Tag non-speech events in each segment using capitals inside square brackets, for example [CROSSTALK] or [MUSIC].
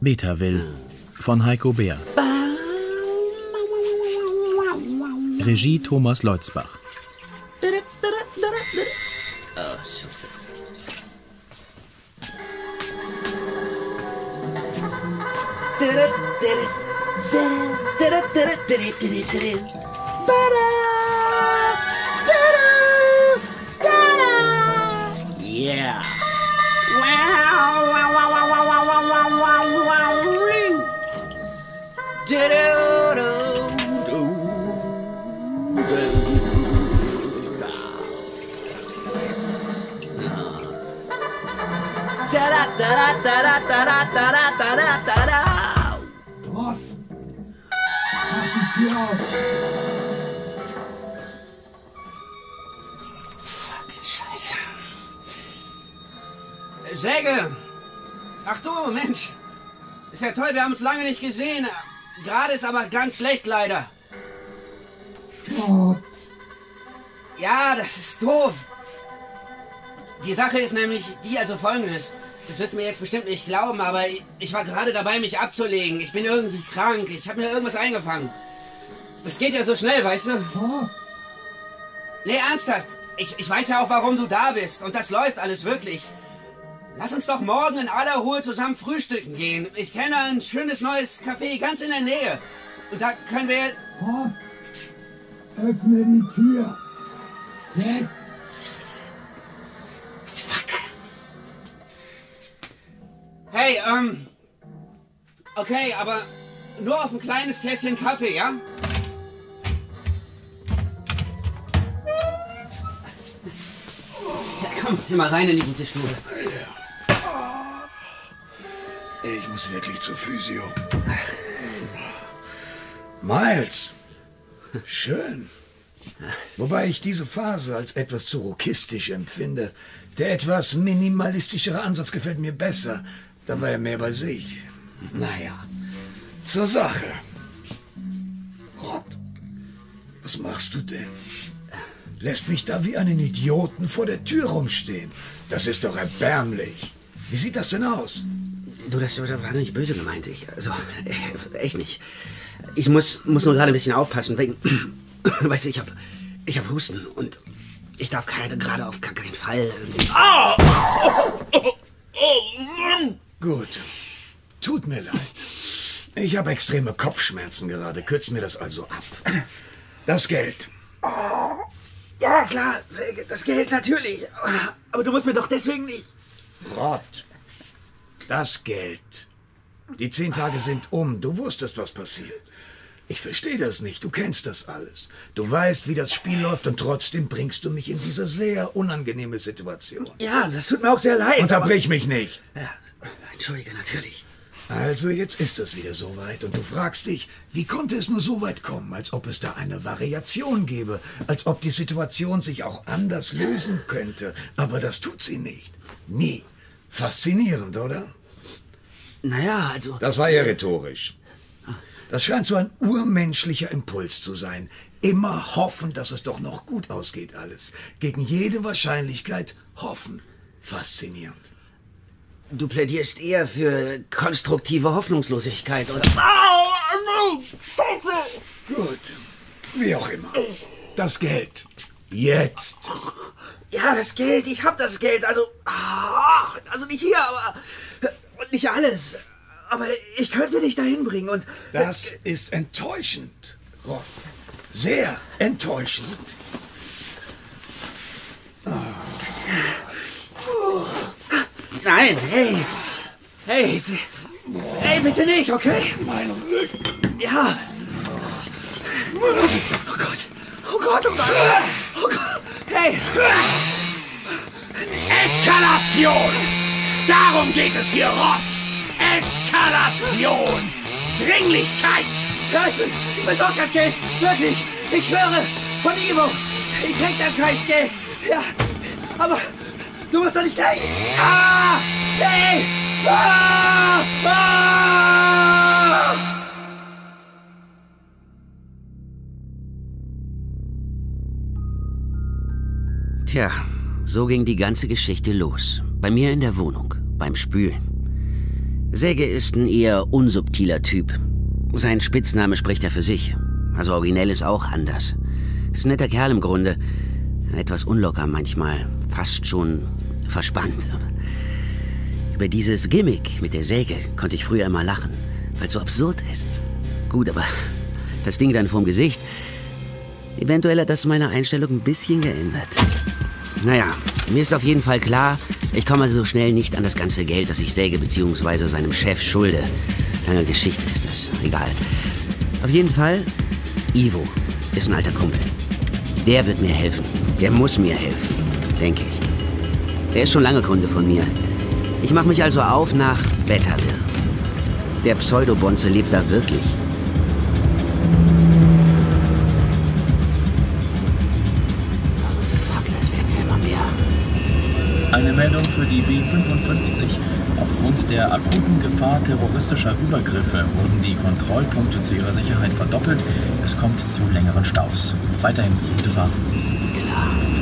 Beta-Will von Heiko Bär. Regie Thomas Leutzbach. Yeah. Wow, wow, wow, wow, wow, wow, wow, wow, wow, wow, ring. Da da da da da da da da da da da da Scheiße. Säge! Ach du, Mensch! Ist ja toll, wir haben uns lange nicht gesehen. Gerade ist aber ganz schlecht, leider. Ja, das ist doof. Die Sache ist nämlich die, also folgendes. Das wirst du mir jetzt bestimmt nicht glauben, aber ich, ich war gerade dabei, mich abzulegen. Ich bin irgendwie krank. Ich habe mir irgendwas eingefangen. Das geht ja so schnell, weißt du? Nee, ernsthaft. Ich, ich weiß ja auch, warum du da bist. Und das läuft alles wirklich. Lass uns doch morgen in aller Ruhe zusammen frühstücken gehen. Ich kenne ein schönes neues Café ganz in der Nähe. Und da können wir... Öffne die Tür. Fuck. Hey, ähm... Okay, aber nur auf ein kleines Tässchen Kaffee, ja? Komm, geh mal rein in die gute Stube. Ich muss wirklich zur Physio. Miles. Schön. Wobei ich diese Phase als etwas zu rokistisch empfinde. Der etwas minimalistischere Ansatz gefällt mir besser. Da war er mehr bei sich. Naja, zur Sache. Rod, was machst du denn? Lässt mich da wie einen Idioten vor der Tür rumstehen. Das ist doch erbärmlich. Wie sieht das denn aus? Du, das war nicht böse gemeint. Ich, also, echt nicht. Ich muss, muss nur gerade ein bisschen aufpassen, wegen. [COUGHS] Weißt du, ich hab, ich hab Husten und ich darf keine, gerade auf gar keinen Fall irgendwie. Gut. Tut mir leid. Ich habe extreme Kopfschmerzen gerade. Kürzen wir das also ab. Das Geld. Ja, klar, das Geld natürlich. Aber du musst mir doch deswegen nicht. Rott. Das Geld. Die zehn Tage sind um. Du wusstest, was passiert. Ich verstehe das nicht. Du kennst das alles. Du weißt, wie das Spiel läuft und trotzdem bringst du mich in diese sehr unangenehme Situation. Ja, das tut mir auch sehr leid. Unterbrich mich nicht. Ja, entschuldige, natürlich. Also jetzt ist es wieder soweit und du fragst dich, wie konnte es nur so weit kommen, als ob es da eine Variation gäbe, als ob die Situation sich auch anders lösen könnte. Aber das tut sie nicht. Nie. Faszinierend, oder? Naja, also. Das war ja rhetorisch. Das scheint so ein urmenschlicher Impuls zu sein. Immer hoffen, dass es doch noch gut ausgeht alles. Gegen jede Wahrscheinlichkeit hoffen. Faszinierend. Du plädierst eher für konstruktive Hoffnungslosigkeit, oder? Gut. Wie auch immer. Das Geld. Jetzt. Ja, das Geld, ich hab das Geld. Also, ah, also nicht hier, aber und nicht alles. Aber ich könnte dich dahin bringen und Das ist enttäuschend, Rob. Sehr enttäuschend. Nein, hey, hey, se- hey, bitte nicht, okay? Mein Rücken. Ja. Oh Gott, oh Gott, oh Gott, oh Gott, hey, Eskalation! Darum geht es hier, Rott! Eskalation! Dringlichkeit! ja, ich, bin- ich besorg das Geld, wirklich, ich schwöre, von Ivo, ich krieg das scheiß Geld, Ja, aber du musst doch nicht gleich. Ah! Hey! Ah! Ah! Tja, so ging die ganze Geschichte los. Bei mir in der Wohnung, beim Spülen. Säge ist ein eher unsubtiler Typ. Sein Spitzname spricht ja für sich. Also originell ist auch anders. Ist ein netter Kerl im Grunde. Etwas unlocker manchmal. Fast schon verspannt. Über dieses Gimmick mit der Säge konnte ich früher immer lachen, weil es so absurd ist. Gut, aber das Ding dann vorm Gesicht. Eventuell hat das meine Einstellung ein bisschen geändert. Naja, mir ist auf jeden Fall klar, ich komme so schnell nicht an das ganze Geld, das ich Säge bzw. seinem Chef schulde. Lange Geschichte ist das. Egal. Auf jeden Fall, Ivo ist ein alter Kumpel. Der wird mir helfen. Der muss mir helfen. Denke ich. Der ist schon lange Kunde von mir. Ich mache mich also auf nach Betterville. Der Pseudobonze lebt da wirklich. Fuck, das werden ja immer mehr. Eine Meldung für die B55. Aufgrund der akuten Gefahr terroristischer Übergriffe wurden die Kontrollpunkte zu ihrer Sicherheit verdoppelt. Es kommt zu längeren Staus. Weiterhin gute Fahrt. Klar.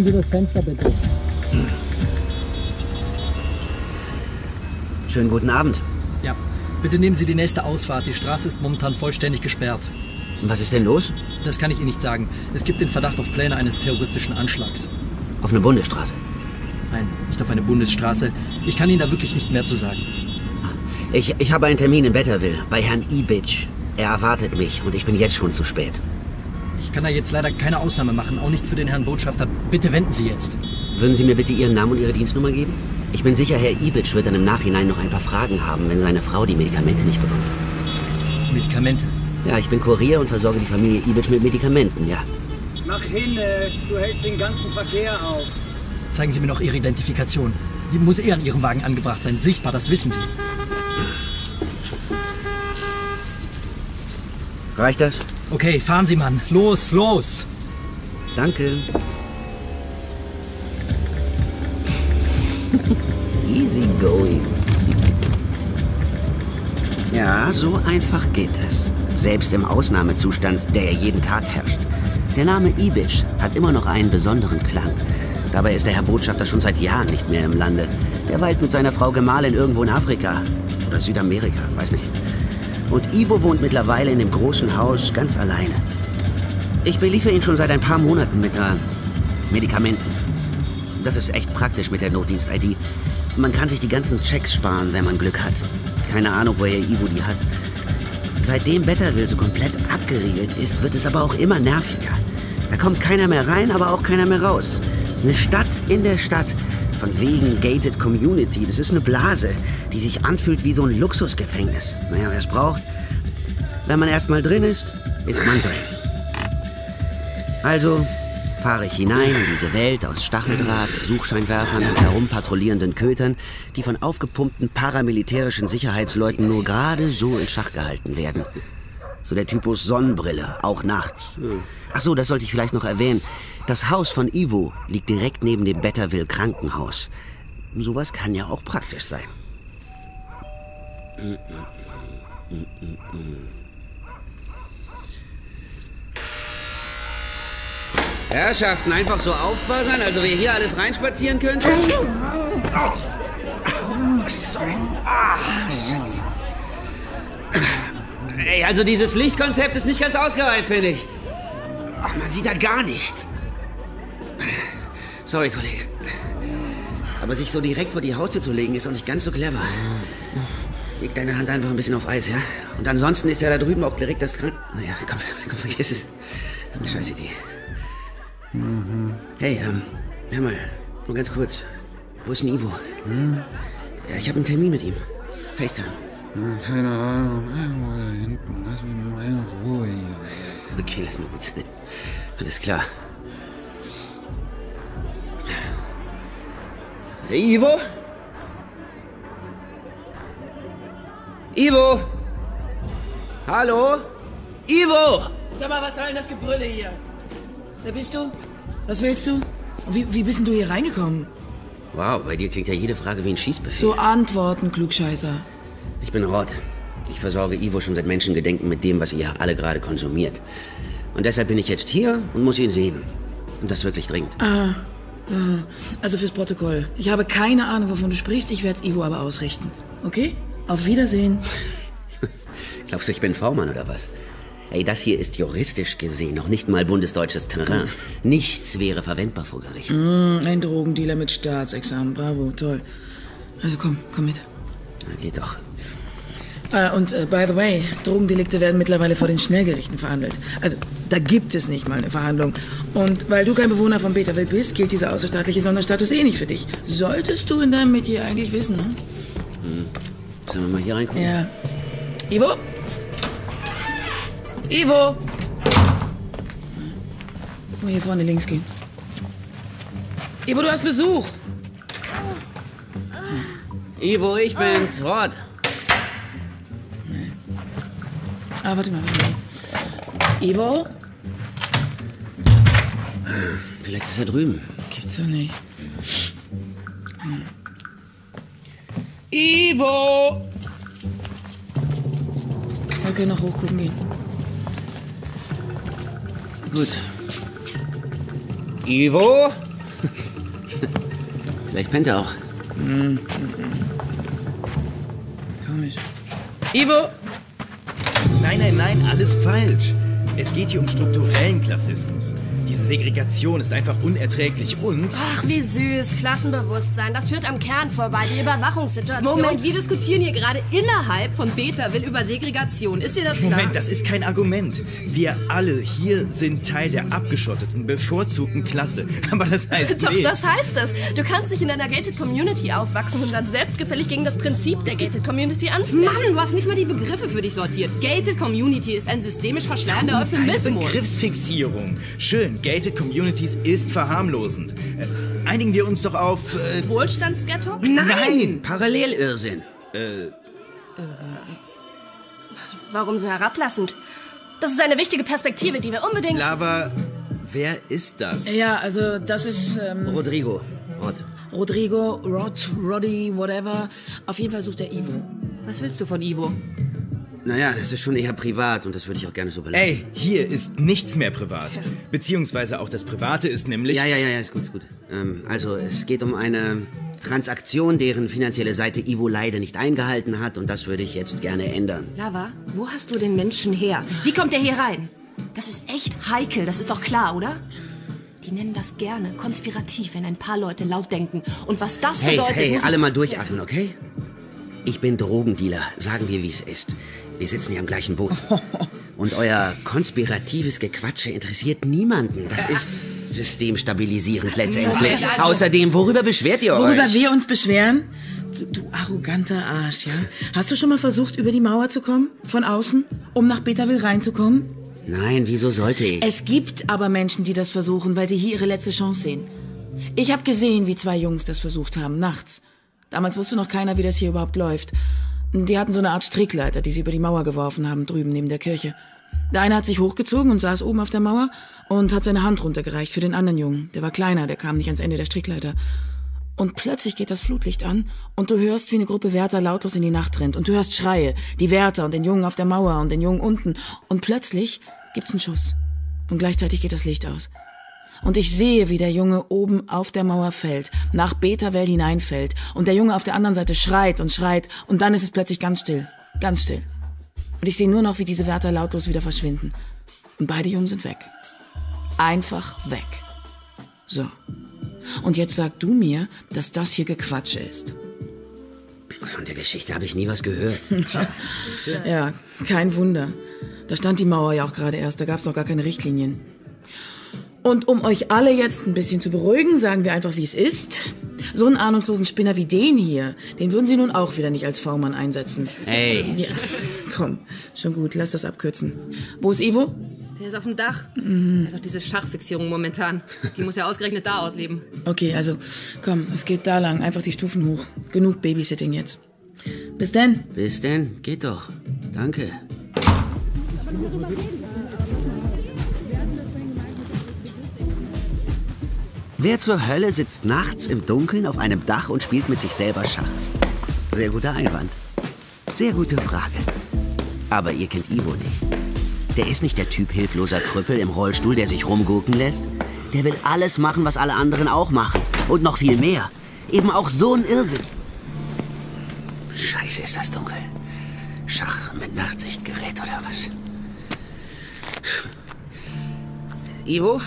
Öffnen Sie das Fenster bitte. Schönen guten Abend. Ja. Bitte nehmen Sie die nächste Ausfahrt. Die Straße ist momentan vollständig gesperrt. Was ist denn los? Das kann ich Ihnen nicht sagen. Es gibt den Verdacht auf Pläne eines terroristischen Anschlags. Auf eine Bundesstraße. Nein, nicht auf eine Bundesstraße. Ich kann Ihnen da wirklich nicht mehr zu sagen. Ich, ich habe einen Termin in Betterville bei Herrn Ibitsch. Er erwartet mich und ich bin jetzt schon zu spät. Ich kann da jetzt leider keine Ausnahme machen, auch nicht für den Herrn Botschafter. Bitte wenden Sie jetzt. Würden Sie mir bitte Ihren Namen und Ihre Dienstnummer geben? Ich bin sicher, Herr Ibitsch wird dann im Nachhinein noch ein paar Fragen haben, wenn seine Frau die Medikamente nicht bekommt. Medikamente. Ja, ich bin Kurier und versorge die Familie Ibitsch mit Medikamenten, ja. Mach hin, äh, du hältst den ganzen Verkehr auf. Zeigen Sie mir noch Ihre Identifikation. Die muss eher an Ihrem Wagen angebracht sein. Sichtbar, das wissen Sie. Reicht das? Okay, fahren Sie, Mann. Los, los! Danke. [LAUGHS] Easy going. Ja, so einfach geht es. Selbst im Ausnahmezustand, der ja jeden Tag herrscht. Der Name Ibisch hat immer noch einen besonderen Klang. Dabei ist der Herr Botschafter schon seit Jahren nicht mehr im Lande. Der weilt mit seiner Frau Gemahlin irgendwo in Afrika. Oder Südamerika, weiß nicht. Und Ivo wohnt mittlerweile in dem großen Haus ganz alleine. Ich beliefere ihn schon seit ein paar Monaten mit äh, Medikamenten. Das ist echt praktisch mit der Notdienst-ID. Man kann sich die ganzen Checks sparen, wenn man Glück hat. Keine Ahnung, woher Ivo die hat. Seitdem Betterville so komplett abgeriegelt ist, wird es aber auch immer nerviger. Da kommt keiner mehr rein, aber auch keiner mehr raus. Eine Stadt in der Stadt. Von wegen Gated Community. Das ist eine Blase, die sich anfühlt wie so ein Luxusgefängnis. Naja, wer es braucht. Wenn man erstmal drin ist, ist man drin. Also fahre ich hinein in diese Welt aus Stacheldraht, Suchscheinwerfern und herumpatrouillierenden Kötern, die von aufgepumpten paramilitärischen Sicherheitsleuten nur gerade so in Schach gehalten werden. So der Typus Sonnenbrille, auch nachts. Ach so, das sollte ich vielleicht noch erwähnen. Das Haus von Ivo liegt direkt neben dem Betterville Krankenhaus. Sowas kann ja auch praktisch sein. Herrschaften, einfach so aufpassen, also wir hier alles reinspazieren könnten? Ey, also dieses Lichtkonzept ist nicht ganz ausgereift, finde ich. Ach, man sieht da gar nichts. Sorry, Kollege. Aber sich so direkt vor die Haustür zu legen, ist auch nicht ganz so clever. Leg deine Hand einfach ein bisschen auf Eis, ja? Und ansonsten ist ja da drüben auch direkt das Krank... Naja, komm, [LAUGHS] komm, vergiss es. Das ist eine scheiß Idee. Hey, ähm, hör mal, nur ganz kurz. Wo ist denn Ivo? Ja, ich habe einen Termin mit ihm. FaceTime. Keine Ahnung. Irgendwo da hinten. Lass mich mal in Ruhe hier. Okay, lass mal gut sein. Alles klar. Hey, Ivo? Ivo? Hallo? Ivo! Sag mal, was soll denn das Gebrülle hier? Wer bist du? Was willst du? Wie, wie bist denn du hier reingekommen? Wow, bei dir klingt ja jede Frage wie ein Schießbefehl. So antworten, Klugscheißer. Ich bin Rod. Ich versorge Ivo schon seit Menschengedenken mit dem, was ihr alle gerade konsumiert. Und deshalb bin ich jetzt hier und muss ihn sehen. Und das wirklich dringend. Ah, ah, also fürs Protokoll. Ich habe keine Ahnung, wovon du sprichst. Ich werde es Ivo aber ausrichten. Okay? Auf Wiedersehen. [LAUGHS] Glaubst du, ich bin V-Mann oder was? Ey, das hier ist juristisch gesehen noch nicht mal bundesdeutsches Terrain. Nichts wäre verwendbar vor Gericht. Mm, ein Drogendealer mit Staatsexamen. Bravo, toll. Also komm, komm mit. Na, geht doch. Äh, und äh, by the way, Drogendelikte werden mittlerweile vor den Schnellgerichten verhandelt. Also da gibt es nicht mal eine Verhandlung. Und weil du kein Bewohner von Betaville bist, gilt dieser außerstaatliche Sonderstatus eh nicht für dich. Solltest du in deinem Metier eigentlich wissen, ne? Sollen wir mal hier reingucken? Ja. Ivo? Ivo! Mal hier vorne links gehen. Ivo, du hast Besuch. Ivo, ich bin's, Rod. Ah, warte mal, warte mal. Ivo? Vielleicht ist er drüben. Gibt's doch nicht. Hm. Ivo! Wir können noch hochgucken gehen. Gut. Ivo? [LAUGHS] Vielleicht pennt er auch. Komisch. Ivo! Nein, nein, nein, alles falsch. Es geht hier um strukturellen Klassismus. Diese Segregation ist einfach unerträglich und... Ach, wie süß. Klassenbewusstsein. Das führt am Kern vorbei. Die Überwachungssituation. Moment, wir diskutieren hier gerade innerhalb von Betaville über Segregation. Ist dir das klar? Moment, das ist kein Argument. Wir alle hier sind Teil der abgeschotteten, bevorzugten Klasse. [LAUGHS] Aber das heißt Doch, nicht... das heißt es. Du kannst nicht in einer Gated Community aufwachsen und dann selbstgefällig gegen das Prinzip der Gated Community anfangen. Mann, du hast nicht mal die Begriffe für dich sortiert. Gated Community ist ein systemisch verschleiernder Keine Euphemismus. Begriffsfixierung. Schön, gated communities ist verharmlosend. Äh, einigen wir uns doch auf... Äh, Wohlstandsghetto? Nein! Parallelirrsinn. Äh, Warum so herablassend? Das ist eine wichtige Perspektive, die wir unbedingt... Lava, wer ist das? Ja, also das ist ähm, Rodrigo. Rod. Rodrigo, Rod, Roddy, whatever. Auf jeden Fall sucht er Ivo. Was willst du von Ivo? Naja, das ist schon eher privat und das würde ich auch gerne so belassen. Ey, hier ist nichts mehr privat. Beziehungsweise auch das Private ist nämlich... Ja, ja, ja, ja, ist gut, ist gut. Ähm, also, es geht um eine Transaktion, deren finanzielle Seite Ivo leider nicht eingehalten hat und das würde ich jetzt gerne ändern. Lava, wo hast du den Menschen her? Wie kommt der hier rein? Das ist echt heikel, das ist doch klar, oder? Die nennen das gerne konspirativ, wenn ein paar Leute laut denken. Und was das Hey, bedeutet... hey, muss alle ich- mal durchatmen, okay? Ich bin Drogendealer, sagen wir, wie es ist. Wir sitzen hier im gleichen Boot. Und euer konspiratives Gequatsche interessiert niemanden. Das ist systemstabilisierend letztendlich. Also- Außerdem, worüber beschwert ihr Worüber euch? wir uns beschweren? Du, du arroganter Arsch, ja? Hast du schon mal versucht, über die Mauer zu kommen? Von außen? Um nach Betaville reinzukommen? Nein, wieso sollte ich? Es gibt aber Menschen, die das versuchen, weil sie hier ihre letzte Chance sehen. Ich habe gesehen, wie zwei Jungs das versucht haben, nachts. Damals wusste noch keiner, wie das hier überhaupt läuft. Die hatten so eine Art Strickleiter, die sie über die Mauer geworfen haben, drüben neben der Kirche. Der eine hat sich hochgezogen und saß oben auf der Mauer und hat seine Hand runtergereicht für den anderen Jungen. Der war kleiner, der kam nicht ans Ende der Strickleiter. Und plötzlich geht das Flutlicht an und du hörst, wie eine Gruppe Wärter lautlos in die Nacht rennt. Und du hörst Schreie, die Wärter und den Jungen auf der Mauer und den Jungen unten. Und plötzlich gibt's einen Schuss. Und gleichzeitig geht das Licht aus. Und ich sehe, wie der Junge oben auf der Mauer fällt, nach Betawell hineinfällt. Und der Junge auf der anderen Seite schreit und schreit. Und dann ist es plötzlich ganz still. Ganz still. Und ich sehe nur noch, wie diese Wärter lautlos wieder verschwinden. Und beide Jungen sind weg. Einfach weg. So. Und jetzt sag du mir, dass das hier Gequatsche ist. Von der Geschichte habe ich nie was gehört. [LAUGHS] Ja, kein Wunder. Da stand die Mauer ja auch gerade erst, da gab es noch gar keine Richtlinien. Und um euch alle jetzt ein bisschen zu beruhigen, sagen wir einfach, wie es ist. So einen ahnungslosen Spinner wie den hier, den würden sie nun auch wieder nicht als V-Mann einsetzen. Hey. Ja, komm, schon gut, lass das abkürzen. Wo ist Ivo? Der ist auf dem Dach. Mhm. Er hat doch diese Schachfixierung momentan. Die muss ja ausgerechnet da ausleben. Okay, also komm, es geht da lang, einfach die Stufen hoch. Genug Babysitting jetzt. Bis denn. Bis denn, geht doch. Danke. Wer zur Hölle sitzt nachts im Dunkeln auf einem Dach und spielt mit sich selber Schach? Sehr guter Einwand. Sehr gute Frage. Aber ihr kennt Ivo nicht. Der ist nicht der Typ hilfloser Krüppel im Rollstuhl, der sich rumgucken lässt. Der will alles machen, was alle anderen auch machen. Und noch viel mehr. Eben auch so ein Irrsinn. Scheiße, ist das dunkel. Schach mit Nachtsichtgerät oder was? Ivo?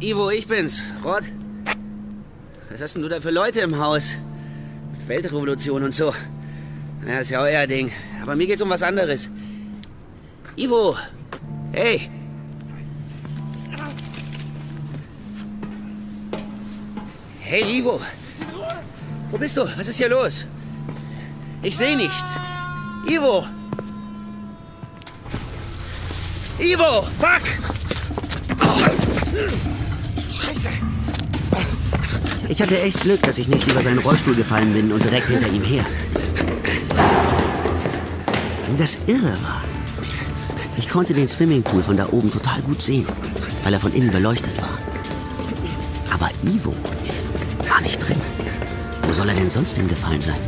Ivo, ich bin's. Rod? Was hast denn du da für Leute im Haus? Mit Weltrevolution und so. Ja, das ist ja euer Ding. Aber mir geht's um was anderes. Ivo! Hey! Hey, Ivo! Wo bist du? Was ist hier los? Ich sehe nichts. Ivo! Ivo! Fuck! Scheiße! Ich hatte echt Glück, dass ich nicht über seinen Rollstuhl gefallen bin und direkt hinter ihm her. Das Irre war, ich konnte den Swimmingpool von da oben total gut sehen, weil er von innen beleuchtet war. Aber Ivo war nicht drin. Wo soll er denn sonst hingefallen sein?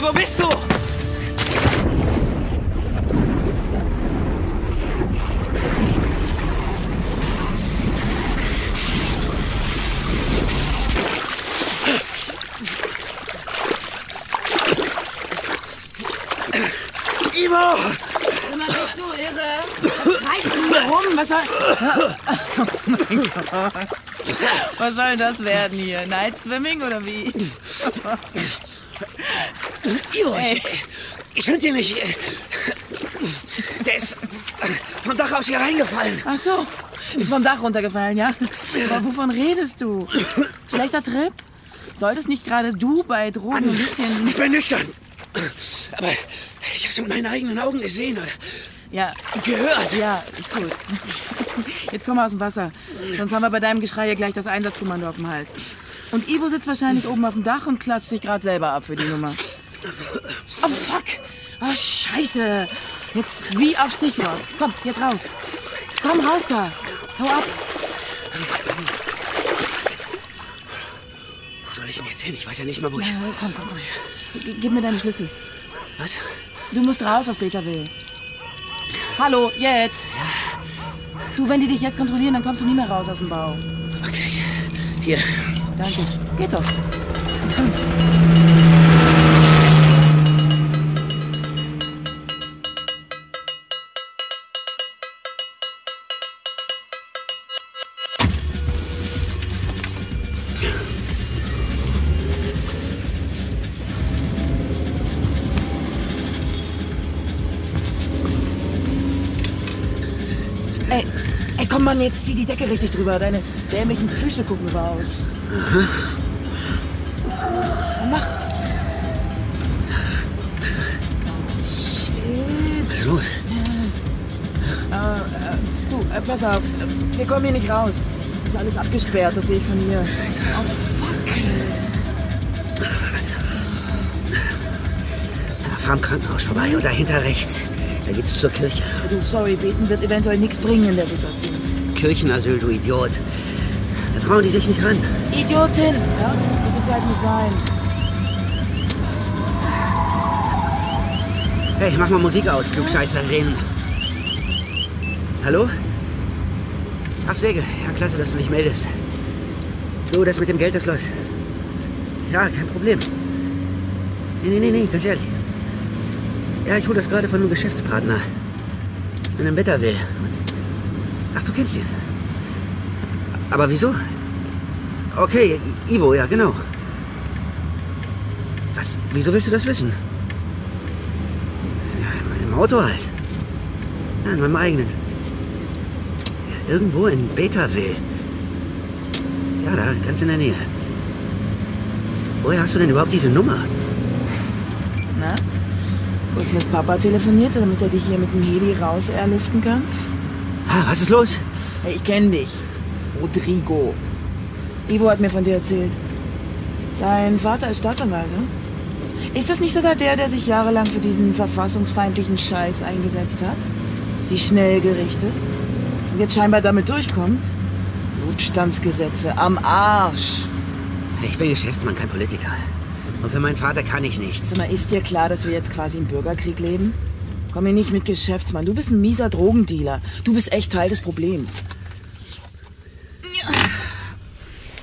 Scheiße, wo bist du? Ivo! Immer bist du irre? Was reißt du hier rum? Was soll... [LAUGHS] Oh mein Gott. Was soll das werden hier? Night Swimming oder wie? [LAUGHS] Ivo, Ey. ich, ich finde den nicht. äh, Der ist vom Dach aus hier reingefallen. Ach so, ist vom Dach runtergefallen, ja? Aber wovon redest du? Schlechter Trip? Solltest nicht gerade du bei Drogen ein bisschen... Ich bin nüchtern. Aber ich habe es mit meinen eigenen Augen gesehen. Oder? Ja. Gehört. Ja, ist gut. Jetzt komm mal aus dem Wasser. Sonst haben wir bei deinem Geschrei hier gleich das Einsatzkommando auf dem Hals. Und Ivo sitzt wahrscheinlich oben auf dem Dach und klatscht sich gerade selber ab für die Nummer. Oh, fuck. Oh, scheiße. Jetzt wie auf Stichwort. Komm, jetzt raus. Komm raus da. Hau ab. Wo soll ich denn jetzt hin? Ich weiß ja nicht mal, wo ich. Ja, komm, komm, komm. G- Gib mir deine Schlüssel. Was? Du musst raus aus Beterville. Hallo, jetzt. Du, wenn die dich jetzt kontrollieren, dann kommst du nie mehr raus aus dem Bau. Hier. Danke. Geht doch. Ey, komm jetzt zieh die Decke richtig drüber. Deine dämlichen Füße gucken über aus. Mach. Shit. Was ist los? Äh, äh, du, äh, pass auf. Wir kommen hier nicht raus. Ist alles abgesperrt, das sehe ich von hier. Scheiße. Oh, fuck. Fahr am Krankenhaus vorbei und dahinter rechts. Da geht's zur Kirche. Du, sorry, beten wird eventuell nichts bringen in der Situation. Kirchenasyl, du Idiot. Da trauen die sich nicht ran. Idiotin! Ja, so viel Zeit muss sein. Hey, mach mal Musik aus, Klugscheißerin. Hallo? Ach, Säge. Ja, klasse, dass du dich meldest. Du, das mit dem Geld, das läuft. Ja, kein Problem. Nee, nee, nee, nee, ganz ehrlich. Ja, ich hole das gerade von einem Geschäftspartner. Ich bin in Betterville. Ach, du kennst ihn. Aber wieso? Okay, Ivo, ja, genau. Was? Wieso willst du das wissen? Ja, im- Im Auto halt. Ja, in meinem eigenen. Ja, irgendwo in Betaville. Ja, da, ganz in der Nähe. Woher hast du denn überhaupt diese Nummer? Na? Kurz mit Papa telefoniert, damit er dich hier mit dem Heli raus airliften kann? Was ist los? Ich kenn dich. Rodrigo. Ivo hat mir von dir erzählt. Dein Vater ist Staatsanwalt, ne? Ist das nicht sogar der, der sich jahrelang für diesen verfassungsfeindlichen Scheiß eingesetzt hat? Die Schnellgerichte? Und jetzt scheinbar damit durchkommt? Notstandsgesetze am Arsch. Ich bin Geschäftsmann, kein Politiker. Und für meinen Vater kann ich nichts. Mal, ist dir klar, dass wir jetzt quasi im Bürgerkrieg leben? Komm mir nicht mit Geschäftsmann. Du bist ein mieser Drogendealer. Du bist echt Teil des Problems.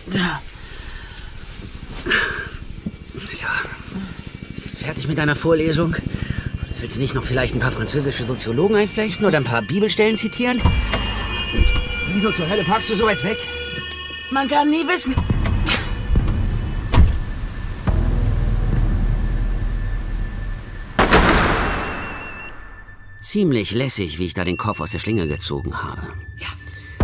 Da. So. Ist fertig mit deiner Vorlesung? Willst du nicht noch vielleicht ein paar französische Soziologen einflechten oder ein paar Bibelstellen zitieren? Wieso zur Hölle parkst du so weit weg? Man kann nie wissen. Ziemlich lässig, wie ich da den Kopf aus der Schlinge gezogen habe.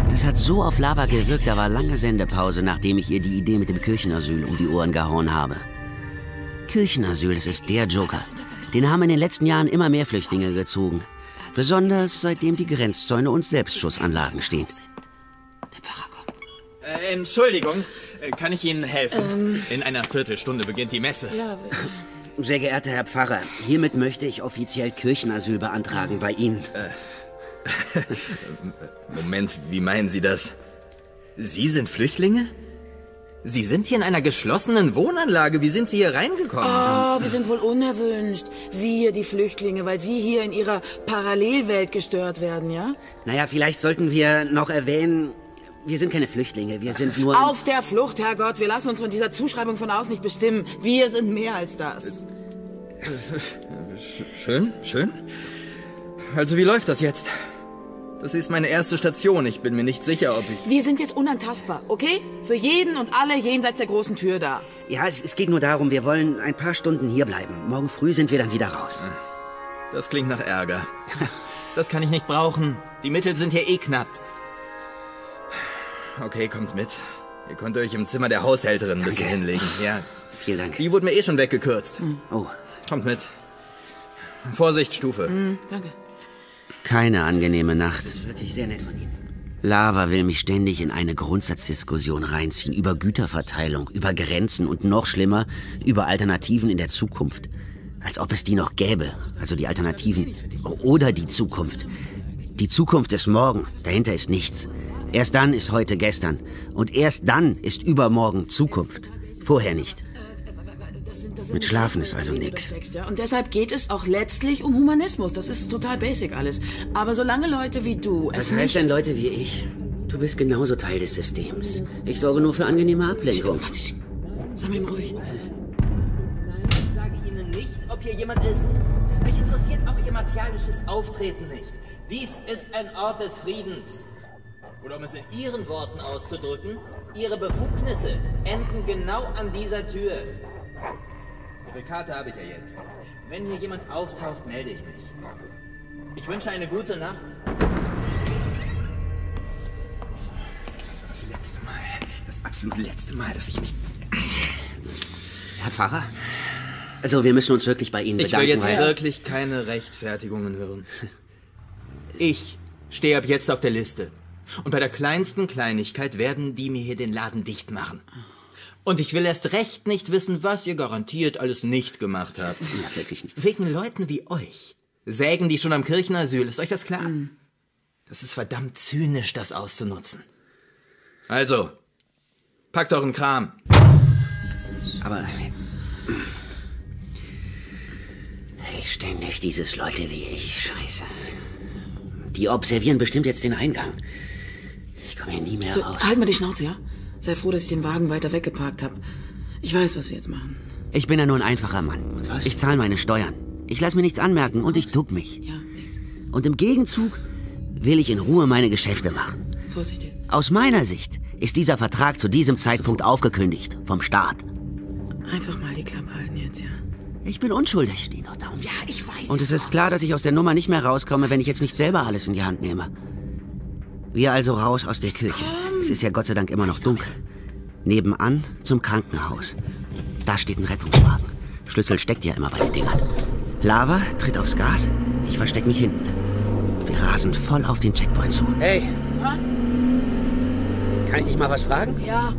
Das hat so auf Lava gewirkt, da war lange Sendepause, nachdem ich ihr die Idee mit dem Kirchenasyl um die Ohren gehauen habe. Kirchenasyl, das ist der Joker. Den haben in den letzten Jahren immer mehr Flüchtlinge gezogen. Besonders seitdem die Grenzzäune und Selbstschussanlagen stehen. Äh, Entschuldigung, äh, kann ich Ihnen helfen? Ähm. In einer Viertelstunde beginnt die Messe. Ja, Sehr geehrter Herr Pfarrer, hiermit möchte ich offiziell Kirchenasyl beantragen bei Ihnen. [LAUGHS] Moment, wie meinen Sie das? Sie sind Flüchtlinge? Sie sind hier in einer geschlossenen Wohnanlage. Wie sind Sie hier reingekommen? Oh, wir sind wohl unerwünscht. Wir, die Flüchtlinge, weil sie hier in ihrer Parallelwelt gestört werden, ja? Naja, vielleicht sollten wir noch erwähnen, wir sind keine Flüchtlinge, wir sind nur... Auf der Flucht, Herrgott. Wir lassen uns von dieser Zuschreibung von außen nicht bestimmen. Wir sind mehr als das. Sch- Schön, schön. Also wie läuft das jetzt? Das ist meine erste Station. Ich bin mir nicht sicher, ob ich... Wir sind jetzt unantastbar, okay? Für jeden und alle jenseits der großen Tür da. Ja, es, es geht nur darum, wir wollen ein paar Stunden hierbleiben. Morgen früh sind wir dann wieder raus. Das klingt nach Ärger. Das kann ich nicht brauchen. Die Mittel sind hier eh knapp. Okay, kommt mit. Ihr könnt euch im Zimmer der Haushälterin ein bisschen hinlegen. Ja. Vielen Dank. Die wurde mir eh schon weggekürzt. Oh. Kommt mit. Vorsicht, Stufe. Hm, danke. Keine angenehme Nacht. Das ist wirklich sehr nett von Ihnen. Lava will mich ständig in eine Grundsatzdiskussion reinziehen über Güterverteilung, über Grenzen und noch schlimmer, über Alternativen in der Zukunft. Als ob es die noch gäbe. Also die Alternativen. Oder die Zukunft. Die Zukunft ist morgen. Dahinter ist nichts. Erst dann ist heute gestern. Und erst dann ist übermorgen Zukunft. Vorher nicht. Mit Schlafen ist also ja? Und deshalb geht es auch letztlich um Humanismus. Das ist total basic alles. Aber solange Leute wie du es Was nicht... heißt denn Leute wie ich? Du bist genauso Teil des Systems. Ich sorge nur für angenehme Ablenkung. Sag mir mal ruhig. Ich sage Ihnen nicht, ob hier jemand ist. Mich interessiert auch Ihr martialisches Auftreten nicht. Dies ist ein Ort des Friedens. Oder um es in Ihren Worten auszudrücken, Ihre Befugnisse enden genau an dieser Tür. Ihre Karte habe ich ja jetzt. Wenn hier jemand auftaucht, melde ich mich. Ich wünsche eine gute Nacht. Das war das letzte Mal. Das absolut letzte Mal, dass ich mich... Herr Pfarrer? Also, wir müssen uns wirklich bei Ihnen Ich will bedanken. jetzt weil- wirklich keine Rechtfertigungen hören. Ich stehe ab jetzt auf der Liste. Und bei der kleinsten Kleinigkeit werden die mir hier den Laden dicht machen. Und ich will erst recht nicht wissen, was ihr garantiert alles nicht gemacht habt. Ja, wirklich nicht. Wegen Leuten wie euch. Sägen die schon am Kirchenasyl, ist euch das klar? Das ist verdammt zynisch, das auszunutzen. Also, packt euren Kram. Aber. Hey, ständig dieses Leute wie ich. Scheiße. Die observieren bestimmt jetzt den Eingang. Ich komme hier nie mehr So, raus. halt mal die Schnauze, ja? Sei froh, dass ich den Wagen weiter weggeparkt habe. Ich weiß, was wir jetzt machen. Ich bin ja nur ein einfacher Mann. Ich zahle meine Steuern. Ich lasse mir nichts anmerken und ich duck mich. Und im Gegenzug will ich in Ruhe meine Geschäfte machen. Vorsichtig. Aus meiner Sicht ist dieser Vertrag zu diesem Zeitpunkt aufgekündigt. Vom Staat. Einfach mal die Klappe halten jetzt, ja. Ich bin unschuldig, Dino Down. Ja, ich weiß. Und es ist klar, dass ich aus der Nummer nicht mehr rauskomme, wenn ich jetzt nicht selber alles in die Hand nehme. Wir also raus aus der Kirche. Es ist ja Gott sei Dank immer noch dunkel. Nebenan zum Krankenhaus. Da steht ein Rettungswagen. Schlüssel steckt ja immer bei den Dingern. Lava tritt aufs Gas. Ich versteck mich hinten. Wir rasen voll auf den Checkpoint zu. Hey, kann ich dich mal was fragen? Ja.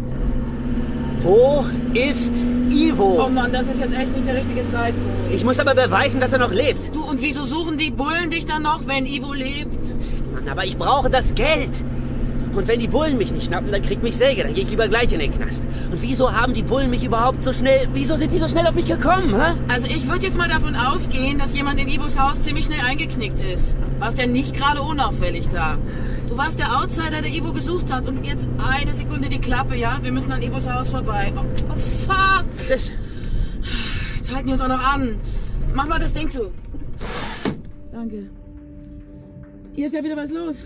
Wo ist Ivo? Oh Mann, das ist jetzt echt nicht der richtige Zeitpunkt. Ich muss aber beweisen, dass er noch lebt. Du, und wieso suchen die Bullen dich dann noch, wenn Ivo lebt? Mann, aber ich brauche das Geld. Und wenn die Bullen mich nicht schnappen, dann kriegt mich Säge. Dann gehe ich lieber gleich in den Knast. Und wieso haben die Bullen mich überhaupt so schnell... Wieso sind die so schnell auf mich gekommen, hä? Also ich würde jetzt mal davon ausgehen, dass jemand in Ivos Haus ziemlich schnell eingeknickt ist. Warst ja nicht gerade unauffällig da. Du warst der Outsider, der Ivo gesucht hat. Und jetzt eine Sekunde die Klappe, ja? Wir müssen an Ivos Haus vorbei. Oh, oh fuck! Was ist? Jetzt halten die uns auch noch an. Mach mal das Ding zu. Danke. Hier ist ja wieder was los.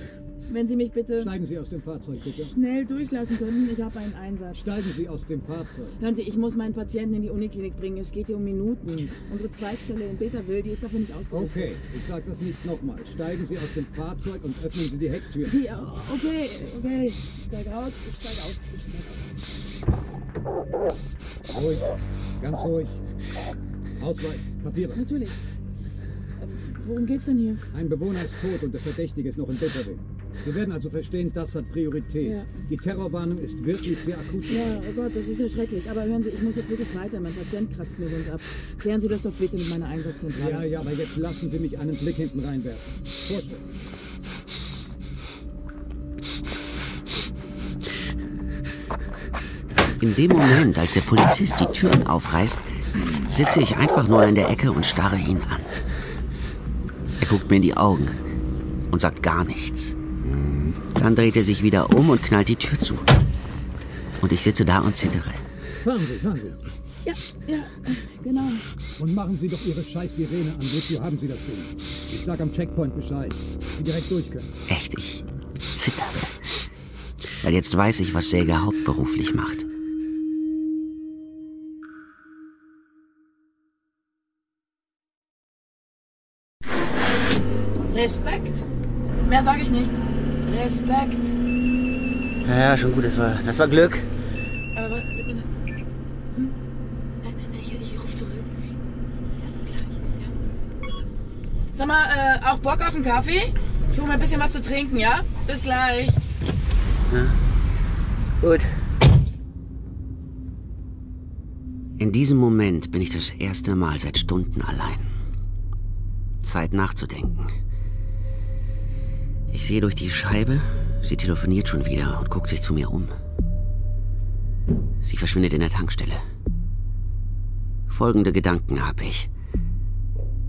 Wenn Sie mich bitte Steigen Sie aus dem Fahrzeug, bitte. schnell durchlassen könnten, ich habe einen Einsatz. Steigen Sie aus dem Fahrzeug. Hören Sie, ich muss meinen Patienten in die Uniklinik bringen. Es geht hier um Minuten. Unsere Zweigstelle in Beterville, die ist dafür nicht ausgerüstet. Okay, ich sage das nicht nochmal. Steigen Sie aus dem Fahrzeug und öffnen Sie die Hecktür. Die, okay, okay. Ich steig aus, ich steig aus, ich steig aus. Ruhig, ganz ruhig. Ausweich, Papiere. Natürlich. Ähm, worum geht's denn hier? Ein Bewohner ist tot und der Verdächtige ist noch in Bitterwing. Sie werden also verstehen, das hat Priorität. Ja. Die Terrorwarnung ist wirklich sehr akut. Ja, oh Gott, das ist ja schrecklich. Aber hören Sie, ich muss jetzt wirklich weiter. Mein Patient kratzt mir sonst ab. Klären Sie das doch bitte mit meiner Einsatzzentrale. Ja, ja, aber jetzt lassen Sie mich einen Blick hinten reinwerfen. Vorstellen. In dem Moment, als der Polizist die Türen aufreißt, sitze ich einfach nur in der Ecke und starre ihn an. Er guckt mir in die Augen und sagt gar nichts. Dann dreht er sich wieder um und knallt die Tür zu. Und ich sitze da und zittere. Fahren Sie, fahren Sie. Ja, ja, genau. Und machen Sie doch Ihre scheiß Sirene an. Wozu haben Sie das Ding? Ich sag am Checkpoint Bescheid. dass Sie direkt durch können. Echt, ich zittere. Weil jetzt weiß ich, was Säger hauptberuflich macht. Respekt. Mehr sage ich nicht. Respekt. Ja, ja, schon gut, das war, das war Glück. Aber warte, Sekunde. Hm? Nein, nein, nein, ich, ich rufe zurück. Ja, gleich. Ja. Sag mal, äh, auch Bock auf einen Kaffee? Ich hole mir ein bisschen was zu trinken, ja? Bis gleich. Gut. In diesem Moment bin ich das erste Mal seit Stunden allein. Zeit nachzudenken. Ich sehe durch die Scheibe, sie telefoniert schon wieder und guckt sich zu mir um. Sie verschwindet in der Tankstelle. Folgende Gedanken habe ich.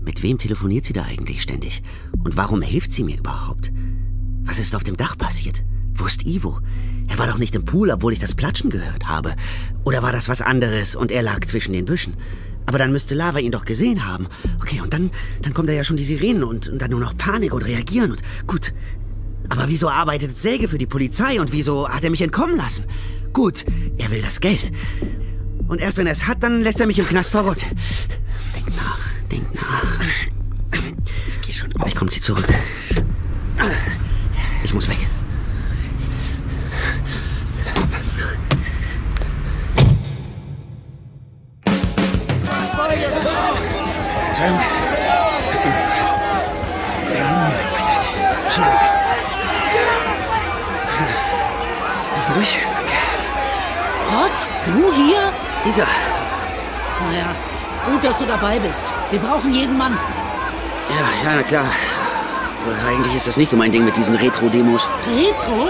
Mit wem telefoniert sie da eigentlich ständig? Und warum hilft sie mir überhaupt? Was ist auf dem Dach passiert? Wo ist Ivo? Er war doch nicht im Pool, obwohl ich das Platschen gehört habe. Oder war das was anderes und er lag zwischen den Büschen? Aber dann müsste Lava ihn doch gesehen haben. Okay, und dann, dann kommt da ja schon die Sirenen und, und dann nur noch Panik und reagieren und gut. Aber wieso arbeitet Säge für die Polizei und wieso hat er mich entkommen lassen? Gut, er will das Geld. Und erst wenn er es hat, dann lässt er mich im Knast verrotten. Denk nach, denk nach. Ich geh schon. Gleich kommt sie zurück. Ich muss weg. Verzeihung. Entschuldigung. Mal durch. Rott, du hier? Isa. Naja, gut, dass du dabei bist. Wir brauchen jeden Mann. Ja, ja, na klar. Eigentlich ist das nicht so mein Ding mit diesen Retro-Demos. Retro?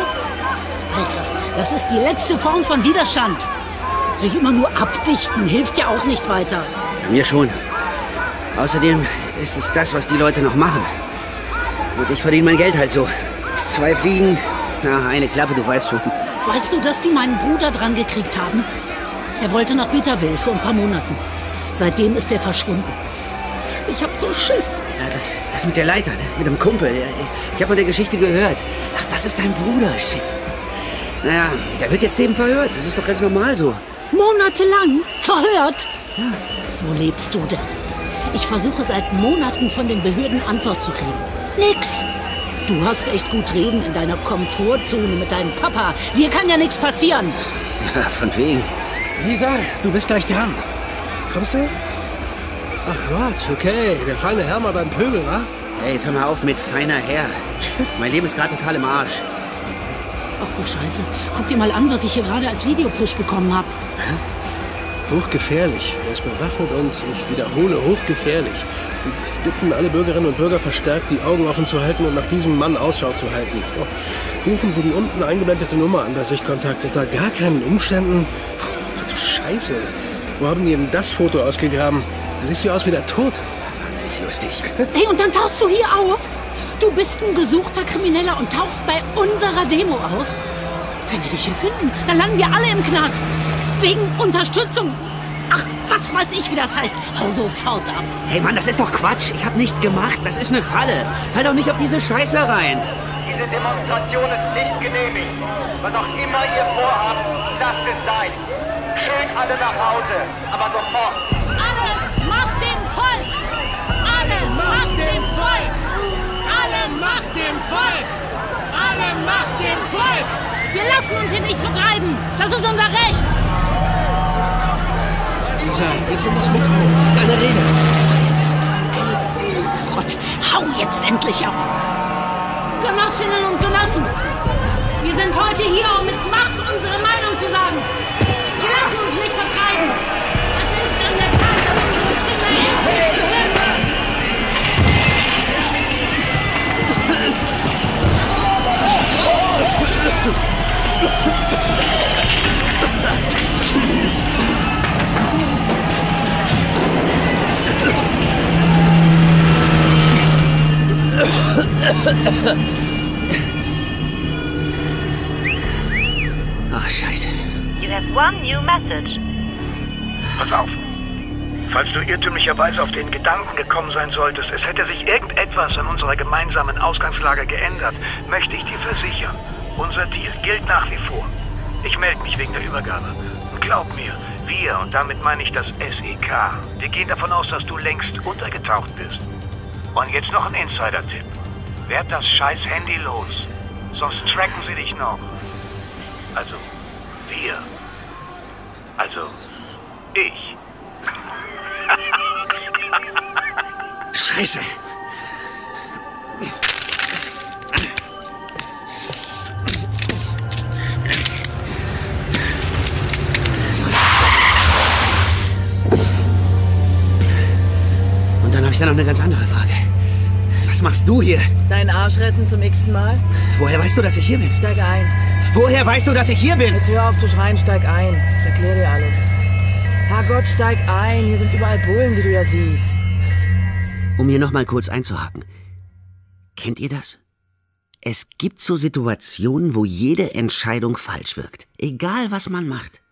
Alter, das ist die letzte Form von Widerstand. Sich immer nur abdichten hilft ja auch nicht weiter. Bei mir schon. Außerdem ist es das, was die Leute noch machen. Und ich verdiene mein Geld halt so. Zwei Fliegen, na, eine Klappe, du weißt schon. Weißt du, dass die meinen Bruder dran gekriegt haben? Er wollte nach Bitterville für ein paar Monaten. Seitdem ist er verschwunden. Ich hab so Schiss. Ja, das, das mit der Leiter, ne? mit dem Kumpel. Ja, Ich, habe von der Geschichte gehört. Ach, das ist dein Bruder. Shit. Naja, der wird jetzt eben verhört. Das ist doch ganz normal so. Monatelang? Verhört? Wo lebst du denn? Ich versuche seit Monaten von den Behörden Antwort zu kriegen. Nix. Du hast echt gut reden in deiner Komfortzone mit deinem Papa. Dir kann ja nichts passieren. Ja, von wegen. Lisa, du bist gleich dran. Kommst du? Ach Gott, okay. Der feine Herr mal beim Pöbel, wa? Ey, jetzt hör mal auf mit feiner Herr. Mein Leben ist gerade total im Arsch. Ach so scheiße. Guck dir mal an, was ich hier gerade als Videopush bekommen habe. Hochgefährlich. Er ist bewaffnet und ich wiederhole, hochgefährlich. Wir bitten alle Bürgerinnen und Bürger verstärkt, die Augen offen zu halten und nach diesem Mann Ausschau zu halten. Oh, rufen Sie die unten eingeblendete Nummer an bei Sichtkontakt. Unter gar keinen Umständen. Ach du Scheiße. Wo haben die denn das Foto ausgegraben? Siehst du aus wie der Tod? Wahnsinnig lustig. [LAUGHS] Hey, und dann tauchst du hier auf? Du bist ein gesuchter Krimineller und tauchst bei unserer Demo auf? Wenn wir dich hier finden, dann landen wir alle im Knast. Wegen Unterstützung. Ach, was weiß ich, wie das heißt. Hau sofort ab. Hey Mann, das ist doch Quatsch. Ich habe nichts gemacht. Das ist eine Falle. Fall doch nicht auf diese Scheiße rein. Diese Demonstration ist nicht genehmigt. Was auch immer ihr vorhabt, lasst es sein. Schön alle nach Hause, aber sofort. Alle Macht dem Volk! Alle Macht dem Volk! Alle Macht dem Volk! Alle Macht dem Volk! Wir lassen uns hier nicht vertreiben. Das ist unser Recht. Lisa, jetzt in das Mikro. Deine Rede. Gott, hau jetzt endlich ab. Genossinnen und Genossen, wir sind heute hier, um mit Macht unsere Meinung zu sagen. Wir lassen uns nicht vertreiben. Es ist an der Tat, dass unsere Stimme endlich gehört wird. Ach, scheiße. You have one new message. Pass auf. Falls du irrtümlicherweise auf den Gedanken gekommen sein solltest, es hätte sich irgendetwas an unserer gemeinsamen Ausgangslage geändert, möchte ich dir versichern, unser Deal gilt nach wie vor. Ich melde mich wegen der Übergabe. Und glaub mir, wir, und damit meine ich das SEK, wir gehen davon aus, dass du längst untergetaucht bist. Und jetzt noch ein Insider-Tipp. Werd das scheiß Handy los, sonst tracken sie dich noch. Also, wir. Also, ich. [LAUGHS] Scheiße. Und dann habe ich da noch eine ganz andere Frage. Was machst du hier? Deinen Arsch retten zum x-ten Mal? Woher weißt du, dass ich hier bin? Steig ein. Woher weißt du, dass ich hier bin? Jetzt hör auf zu schreien, steig ein. Ich erkläre dir alles. Herrgott, steig ein. Hier sind überall Bullen, wie du ja siehst. Um hier noch mal kurz einzuhaken. Kennt ihr das? Es gibt so Situationen, wo jede Entscheidung falsch wirkt. Egal, was man macht.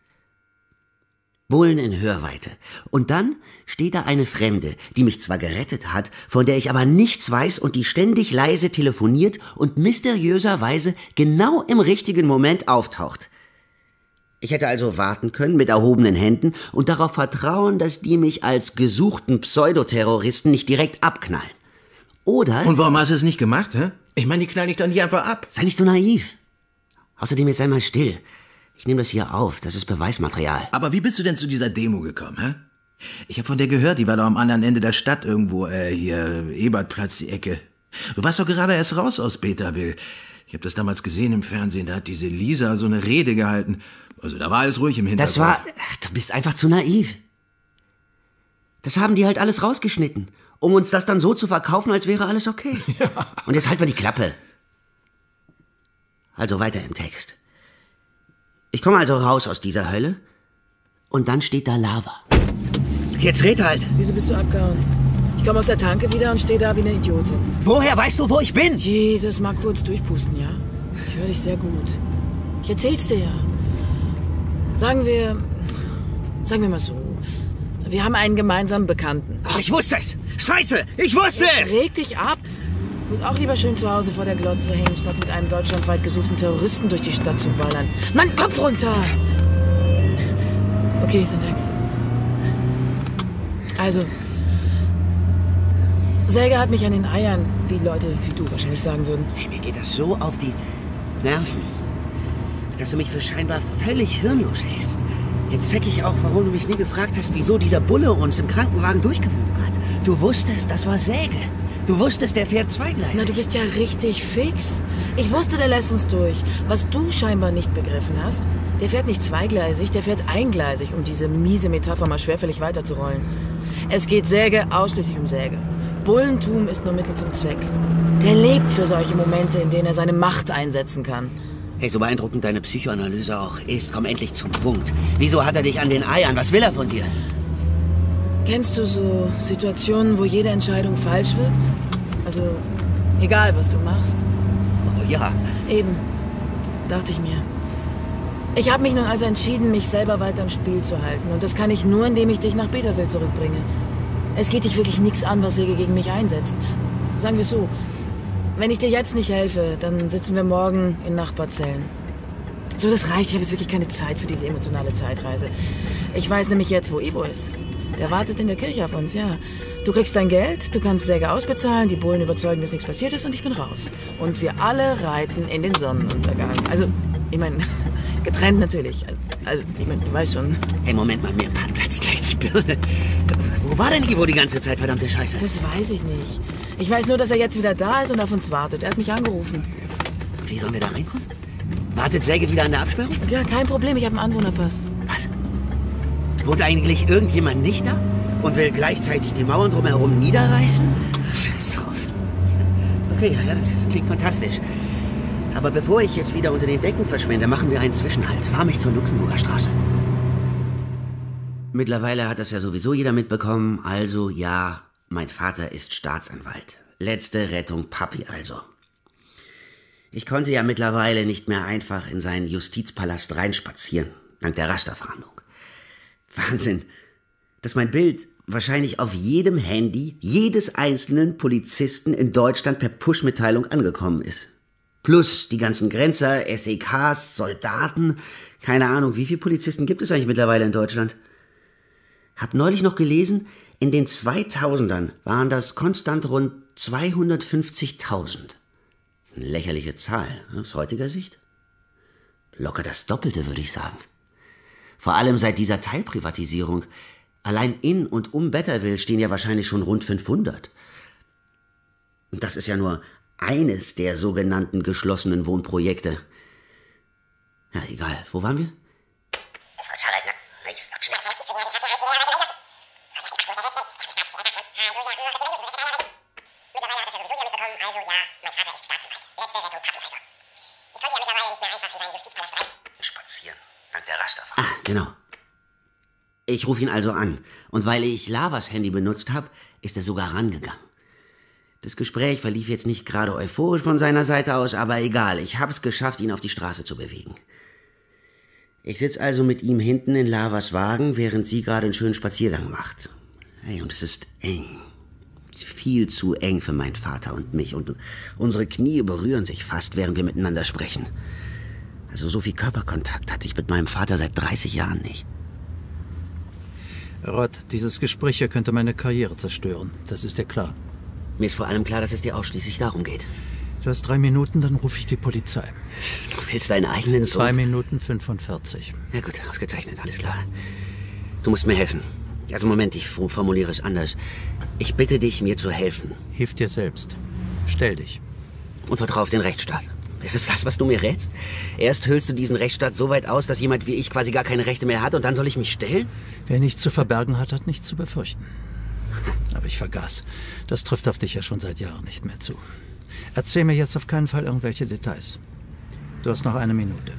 Bullen in Hörweite. Und dann steht da eine Fremde, die mich zwar gerettet hat, von der ich aber nichts weiß und die ständig leise telefoniert und mysteriöserweise genau im richtigen Moment auftaucht. Ich hätte also warten können mit erhobenen Händen und darauf vertrauen, dass die mich als gesuchten Pseudoterroristen nicht direkt abknallen. Oder... Und warum hast du es nicht gemacht, hä? Ich meine, die knallen dich doch nicht einfach ab. Sei nicht so naiv. Außerdem jetzt sei mal still. Ich nehme das hier auf, das ist Beweismaterial. Aber wie bist du denn zu dieser Demo gekommen, hä? Ich habe von der gehört, die war doch am anderen Ende der Stadt irgendwo, äh, hier, Ebertplatz, die Ecke. Du warst doch gerade erst raus aus Beterville. Ich habe das damals gesehen im Fernsehen, da hat diese Lisa so eine Rede gehalten. Also da war alles ruhig im Hintergrund. Das war... Ach, du bist einfach zu naiv. Das haben die halt alles rausgeschnitten, um uns das dann so zu verkaufen, als wäre alles okay. [LAUGHS] Und jetzt halt mal die Klappe. Also weiter im Text. Ich komme also raus aus dieser Hölle und dann steht da Lava. Jetzt red halt. Wieso bist du abgehauen? Ich komme aus der Tanke wieder und stehe da wie eine Idiotin. Woher weißt du, wo ich bin? Jesus, mal kurz durchpusten, ja? Ich höre dich sehr gut. Ich erzähl's dir ja. Sagen wir. Sagen wir mal so. Wir haben einen gemeinsamen Bekannten. Ach, ich wusste es! Scheiße! Ich wusste Jetzt es! Reg dich ab! Wird auch lieber schön zu Hause vor der Glotze hängen, statt mit einem deutschlandweit gesuchten Terroristen durch die Stadt zu ballern. Mann, Kopf runter! Okay, sind weg. Also, Säge hat mich an den Eiern, wie Leute wie du wahrscheinlich sagen würden. Hey, mir geht das so auf die Nerven, dass du mich für scheinbar völlig hirnlos hältst. Jetzt check ich auch, warum du mich nie gefragt hast, wieso dieser Bulle uns im Krankenwagen durchgewunken hat. Du wusstest, das war Säge. Du wusstest, der fährt zweigleisig. Na, du bist ja richtig fix. Ich wusste, der lässt uns durch. Was du scheinbar nicht begriffen hast, der fährt nicht zweigleisig, der fährt eingleisig, um diese miese Metapher mal schwerfällig weiterzurollen. Es geht Säge ausschließlich um Säge. Bullentum ist nur Mittel zum Zweck. Der lebt für solche Momente, in denen er seine Macht einsetzen kann. Hey, so beeindruckend deine Psychoanalyse auch ist, komm endlich zum Punkt. Wieso hat er dich an den Eiern? Was will er von dir? Kennst du so Situationen, wo jede Entscheidung falsch wirkt? Also, egal was du machst. Oh ja. Eben, dachte ich mir. Ich habe mich nun also entschieden, mich selber weiter im Spiel zu halten. Und das kann ich nur, indem ich dich nach Betaville zurückbringe. Es geht dich wirklich nichts an, was Säge gegen mich einsetzt. Sagen wir es so. Wenn ich dir jetzt nicht helfe, dann sitzen wir morgen in Nachbarzellen. So, das reicht. Ich habe jetzt wirklich keine Zeit für diese emotionale Zeitreise. Ich weiß nämlich jetzt, wo Ivo ist. Der wartet in der Kirche auf uns, ja. Du kriegst dein Geld, du kannst Säge ausbezahlen, die Bullen überzeugen, dass nichts passiert ist und ich bin raus. Und wir alle reiten in den Sonnenuntergang. Also, ich meine, [LAUGHS] getrennt natürlich. Also, ich meine, du weißt schon. Hey, Moment mal, mir platzt gleich die Birne. Wo war denn Ivo die ganze Zeit, verdammte Scheiße? Das weiß ich nicht. Ich weiß nur, dass er jetzt wieder da ist und auf uns wartet. Er hat mich angerufen. Wie sollen wir da reinkommen? Wartet Säge wieder an der Absperrung? Ja, kein Problem, ich habe einen Anwohnerpass. Was? Wohnt eigentlich irgendjemand nicht da? Und will gleichzeitig die Mauern drumherum niederreißen? Scheiß drauf. [LAUGHS] Okay, ja, das klingt fantastisch. Aber bevor ich jetzt wieder unter den Decken verschwinde, machen wir einen Zwischenhalt. Fahr mich zur Luxemburger Straße. Mittlerweile hat das ja sowieso jeder mitbekommen. Also ja, mein Vater ist Staatsanwalt. Letzte Rettung Papi also. Ich konnte ja mittlerweile nicht mehr einfach in seinen Justizpalast reinspazieren, dank der Rasterfahndung. Wahnsinn, dass mein Bild wahrscheinlich auf jedem Handy jedes einzelnen Polizisten in Deutschland per Push-Mitteilung angekommen ist. Plus die ganzen Grenzer, SEKs, Soldaten. Keine Ahnung, wie viele Polizisten gibt es eigentlich mittlerweile in Deutschland? Hab neulich noch gelesen, in den 2000ern waren das konstant rund 250.000. Eine lächerliche Zahl, aus heutiger Sicht. Locker das Doppelte, würde ich sagen. Vor allem seit dieser Teilprivatisierung. Allein in und um Betterville stehen ja wahrscheinlich schon rund 500. Und das ist ja nur eines der sogenannten geschlossenen Wohnprojekte. Ja, egal. Wo waren wir? Spazieren, der Rasterfahrt. Ah, genau. Ich rufe ihn also an. Und weil ich Lavas Handy benutzt habe, ist er sogar rangegangen. Das Gespräch verlief jetzt nicht gerade euphorisch von seiner Seite aus, aber egal, ich hab's geschafft, ihn auf die Straße zu bewegen. Ich sitz also mit ihm hinten in Lavas Wagen, während sie gerade einen schönen Spaziergang macht. Hey, und es ist eng. Viel zu eng für meinen Vater und mich. Und unsere Knie berühren sich fast, während wir miteinander sprechen. Also so viel Körperkontakt hatte ich mit meinem Vater seit 30 Jahren nicht. Rod, dieses Gespräch hier könnte meine Karriere zerstören. Das ist dir klar. Mir ist vor allem klar, dass es dir ausschließlich darum geht. Du hast drei Minuten, dann rufe ich die Polizei. Du willst deinen eigenen Sohn... Zwei Minuten 45. Ja gut, ausgezeichnet, alles klar. Du musst mir helfen. Also Moment, ich formuliere es anders. Ich bitte dich, mir zu helfen. Hilf dir selbst. Stell dich. Und vertrau auf den Rechtsstaat. Ist es das, was du mir rätst? Erst hüllst du diesen Rechtsstaat so weit aus, dass jemand wie ich quasi gar keine Rechte mehr hat und dann soll ich mich stellen? Wer nichts zu verbergen hat, hat nichts zu befürchten. Aber ich vergaß. Das trifft auf dich ja schon seit Jahren nicht mehr zu. Erzähl mir jetzt auf keinen Fall irgendwelche Details. Du hast noch eine Minute.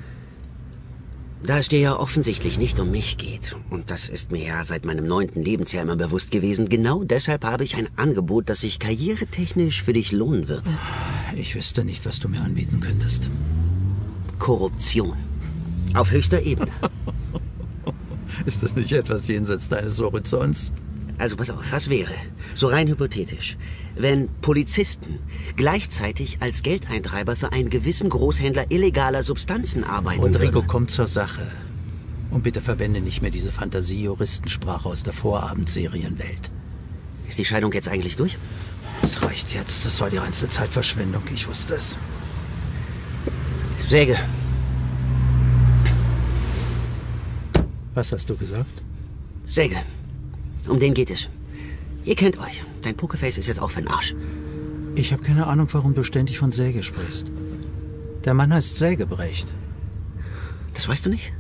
Da es dir ja offensichtlich nicht um mich geht, und das ist mir ja seit meinem neunten Lebensjahr immer bewusst gewesen, genau deshalb habe ich ein Angebot, das sich karrieretechnisch für dich lohnen wird. Ich wüsste nicht, was du mir anbieten könntest. Korruption. Auf höchster Ebene. [LAUGHS] Ist das nicht etwas jenseits deines Horizonts? Also pass auf, was wäre, so rein hypothetisch, wenn Polizisten gleichzeitig als Geldeintreiber für einen gewissen Großhändler illegaler Substanzen arbeiten Rodrigo, würden? komm zur Sache. Und bitte verwende nicht mehr diese Fantasie-Juristensprache aus der Vorabendserienwelt. Ist die Scheidung jetzt eigentlich durch? Es reicht jetzt. Das war die reinste Zeitverschwendung. Ich wusste es. Säge. Was hast du gesagt? Säge. Um den geht es. Ihr kennt euch. Dein Pokerface ist jetzt auch für den Arsch. Ich habe keine Ahnung, warum du ständig von Säge sprichst. Der Mann heißt Sägebrecht. Das weißt du nicht?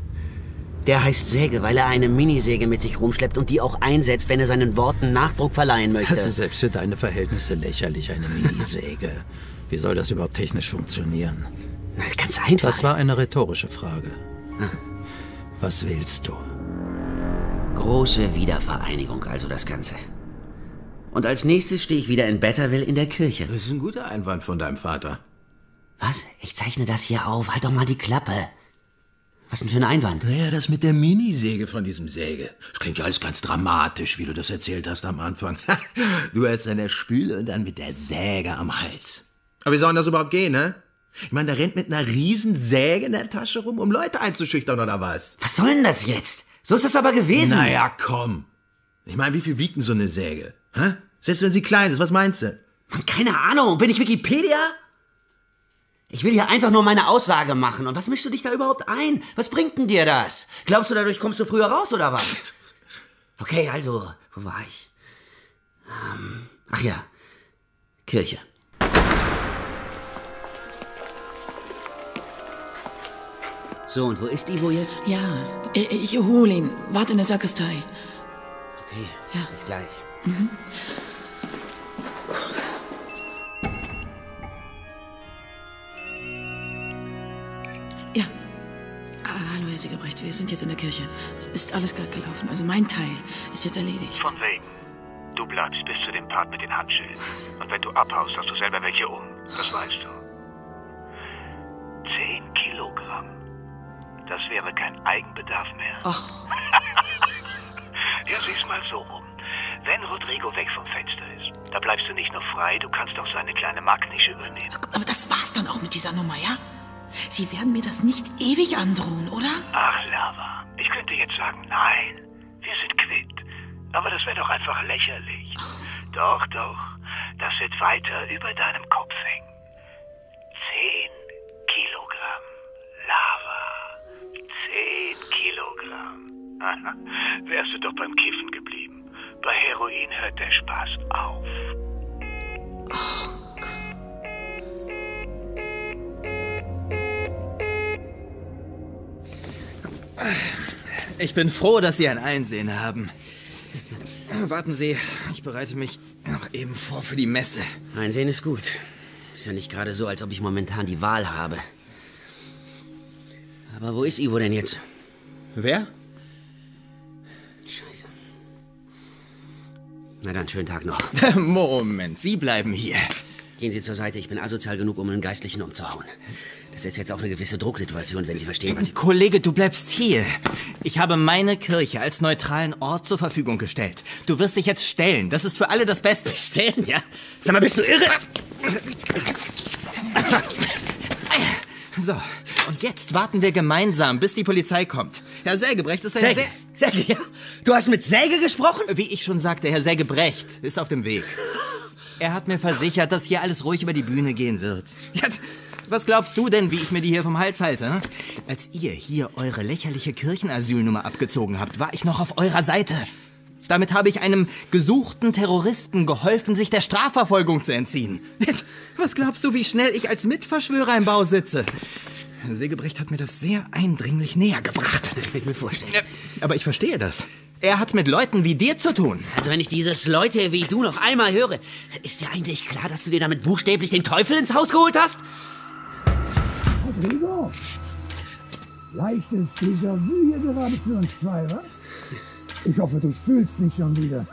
Der heißt Säge, weil er eine Minisäge mit sich rumschleppt und die auch einsetzt, wenn er seinen Worten Nachdruck verleihen möchte. Das ist selbst für deine Verhältnisse lächerlich, eine Minisäge. [LAUGHS] Wie soll das überhaupt technisch funktionieren? Ganz einfach. Das war eine rhetorische Frage. Was willst du? Große Wiedervereinigung, also das Ganze. Und als nächstes stehe ich wieder in Betterville in der Kirche. Das ist ein guter Einwand von deinem Vater. Was? Ich zeichne das hier auf. Halt doch mal die Klappe. Was denn für ein Einwand? Naja, das mit der Minisäge von diesem Säge. Das klingt ja alles ganz dramatisch, wie du das erzählt hast am Anfang. [LAUGHS] du hast an der Spüle und dann mit der Säge am Hals. Aber wie soll denn das überhaupt gehen, ne? Ich meine, der rennt mit einer riesen Säge in der Tasche rum, um Leute einzuschüchtern oder was? Was soll denn das jetzt? So ist das aber gewesen. Naja, komm. Ich meine, wie viel wiegt denn so eine Säge? Hä? Selbst wenn sie klein ist, was meinst du? Mann, keine Ahnung. Bin ich Wikipedia? Ich will hier einfach nur meine Aussage machen. Und was mischst du dich da überhaupt ein? Was bringt denn dir das? Glaubst du, dadurch kommst du früher raus oder was? [LAUGHS] Okay, also, wo war ich? Ähm, ach ja, Kirche. So, und wo ist Ivo jetzt? Ja, ich, ich hole ihn. Warte in der Sakristei. Okay, Ja. bis gleich. Mhm. Ja. Ah, hallo, Herr Siegebrecht. Wir sind jetzt in der Kirche. Es ist alles glatt gelaufen. Also mein Teil ist jetzt erledigt. Von wegen. Du bleibst bis zu dem Part mit den Handschellen. Und wenn du abhaust, hast du selber welche um. Das weißt du. Zehn Kilogramm. Das wäre kein Eigenbedarf mehr. Ach. [LAUGHS] ja, sieh's mal so rum. Wenn Rodrigo weg vom Fenster ist, da bleibst du nicht nur frei, du kannst auch seine kleine Marktnische übernehmen. Aber das war's dann auch mit dieser Nummer, ja? Sie werden mir das nicht ewig androhen, oder? Ach, Lava, ich könnte jetzt sagen, nein, wir sind quitt. Aber das wäre doch einfach lächerlich. Doch, doch, das wird weiter über deinem Kopf hängen. Zehn Kilogramm Lava. Zehn Kilogramm. [LAUGHS] Wärst du doch beim Kiffen geblieben. Bei Heroin hört der Spaß auf. Ich bin froh, dass Sie ein Einsehen haben. Warten Sie, ich bereite mich noch eben vor für die Messe. Einsehen ist gut. Ist ja nicht gerade so, als ob ich momentan die Wahl habe. Aber wo ist Ivo denn jetzt? Wer? Na dann, schönen Tag noch. [LAUGHS] Moment, Sie bleiben hier. Gehen Sie zur Seite, ich bin asozial genug, um einen Geistlichen umzuhauen. Das ist jetzt auch eine gewisse Drucksituation, wenn Sie verstehen, was ich... Kollege, du bleibst hier. Ich habe meine Kirche als neutralen Ort zur Verfügung gestellt. Du wirst dich jetzt stellen. Das ist für alle das Beste. Stellen, ja? Sag mal, bist du irre? So, und jetzt warten wir gemeinsam, bis die Polizei kommt. Herr Sägebrecht ist ein Säge, sehr... Säge, ja? Du hast mit Säge gesprochen? Wie ich schon sagte, Herr Sägebrecht ist auf dem Weg. Er hat mir versichert, dass hier alles ruhig über die Bühne gehen wird. Jetzt, was glaubst du denn, wie ich mir die hier vom Hals halte? hm? Als ihr hier eure lächerliche Kirchenasylnummer abgezogen habt, war ich noch auf eurer Seite. Damit habe ich einem gesuchten Terroristen geholfen, sich der Strafverfolgung zu entziehen. Jetzt, was glaubst du, wie schnell ich als Mitverschwörer im Bau sitze? Herr Segebrecht hat mir das sehr eindringlich näher gebracht. Das kann ich mir vorstellen. Aber ich verstehe das. Er hat mit Leuten wie dir zu tun. Also wenn ich dieses Leute wie du noch einmal höre, ist dir eigentlich klar, dass du dir damit buchstäblich den Teufel ins Haus geholt hast? Rodrigo, leichtes Déjà-vu hier gerade für uns zwei, was? Ich hoffe, du spülst nicht schon wieder.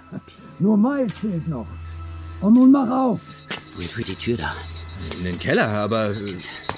Nur Miles fehlt noch. Und nun mach auf. Wohin führt die Tür da? In den Keller, aber...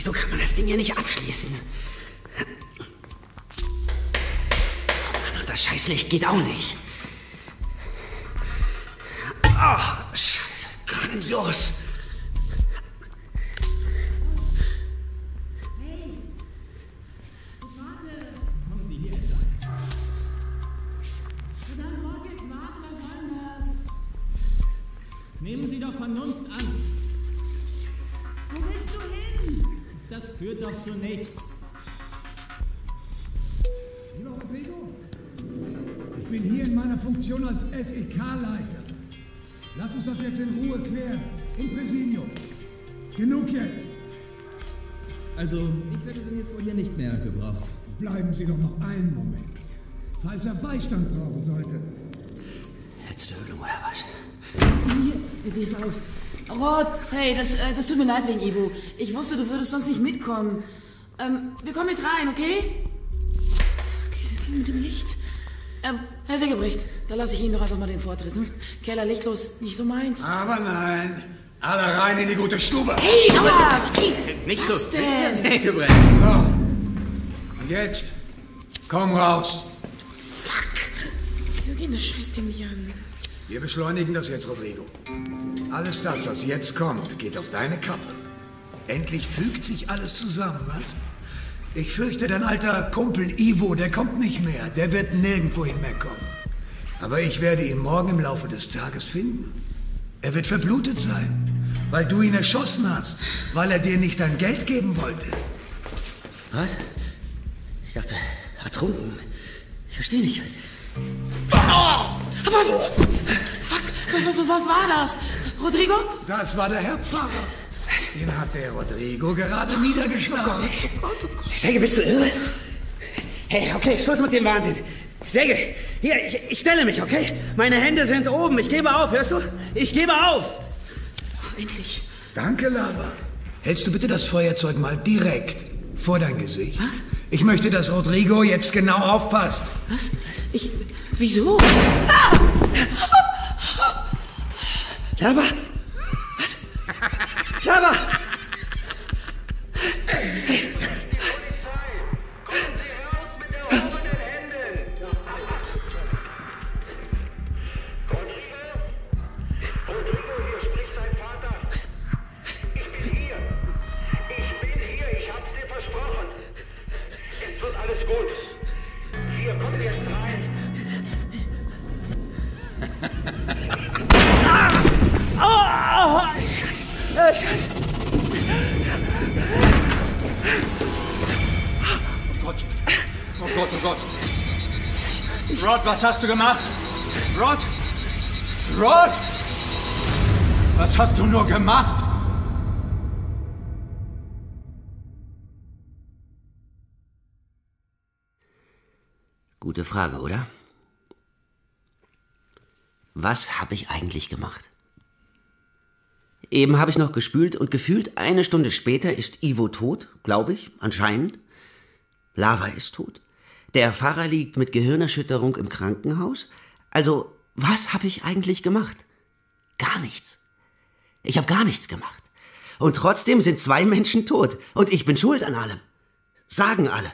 Wieso kann man das Ding hier nicht abschließen? Mann, und das Scheißlicht geht auch nicht. Oh, Scheiße, grandios. Also, ich werde den jetzt wohl hier nicht mehr gebraucht. Bleiben Sie doch noch einen Moment. Falls er Beistand brauchen sollte. Letzte Ölung oder was? Hier, dir ist auf. Rod, hey, das, äh, das tut mir leid wegen Ivo. Ich wusste, du würdest sonst nicht mitkommen. Ähm, wir kommen jetzt rein, okay? Fuck, was ist denn mit dem Licht? Ähm, Herr Segebrecht, da lasse ich Ihnen doch einfach mal den Vortritt. Hm? Keller lichtlos, nicht so meins. Aber nein. Alle rein in die gute Stube. Hey, aber... Nicht so. denn? So. Und jetzt? Komm raus. Wieso geht das Scheißding nicht an? Wir beschleunigen das jetzt, Rodrigo. Alles das, was jetzt kommt, geht auf deine Kappe. Endlich fügt sich alles zusammen, was? Ich fürchte, dein alter Kumpel Ivo, der kommt nicht mehr. Der wird nirgendwohin mehr kommen. Aber ich werde ihn morgen im Laufe des Tages finden. Er wird verblutet sein, weil du ihn erschossen hast, weil er dir nicht dein Geld geben wollte. Was? Ich dachte, ertrunken. Ich verstehe nicht. Fuck, was, was, was war das? Rodrigo? Das war der Herr Pfarrer. Den hat der Rodrigo gerade niedergeschlagen. Säge, bist du irre? Hey, okay, Schluss mit dem Wahnsinn. Säge, hier, ich, ich stelle mich, okay? Meine Hände sind oben. Ich gebe auf, hörst du? Ich gebe auf. Endlich. Danke, Lava. Hältst du bitte das Feuerzeug mal direkt vor dein Gesicht? Was? Ich möchte, dass Rodrigo jetzt genau aufpasst. Was? Ich. Wieso? Lava? Was? Lava! Was hast du gemacht? Rod? Rod? Was hast du nur gemacht? Gute Frage, oder? Was habe ich eigentlich gemacht? Eben habe ich noch gespült und gefühlt eine Stunde später ist Ivo tot, glaube ich, anscheinend. Lava ist tot. Der Fahrer liegt mit Gehirnerschütterung im Krankenhaus. Also, was habe ich eigentlich gemacht? Gar nichts. Ich habe gar nichts gemacht. Und trotzdem sind zwei Menschen tot. Und ich bin schuld an allem. Sagen alle.